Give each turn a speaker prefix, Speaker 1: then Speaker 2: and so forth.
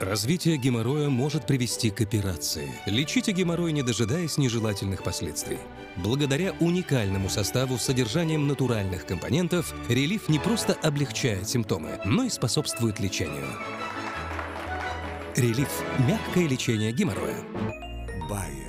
Speaker 1: Развитие геморроя может привести к операции. Лечите геморрой, не дожидаясь нежелательных последствий. Благодаря уникальному составу с содержанием натуральных компонентов, релиф не просто облегчает симптомы, но и способствует лечению. Релиф – мягкое лечение геморроя.
Speaker 2: Байер.